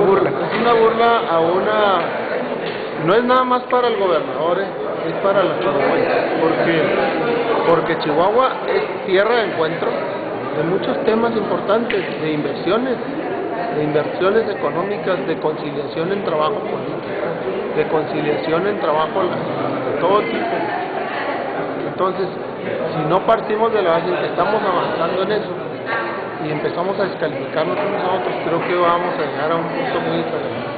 burla. Es una burla a una... No es nada más para el gobernador, eh, es para la Chihuahua. Porque, porque Chihuahua es tierra de encuentro de muchos temas importantes, de inversiones, de inversiones económicas, de conciliación en trabajo político, de conciliación en trabajo de todo tipo. Entonces, si no partimos de la base que estamos avanzando en eso y empezamos a descalificarnos unos a otros, creo que vamos a llegar a un punto muy diferente.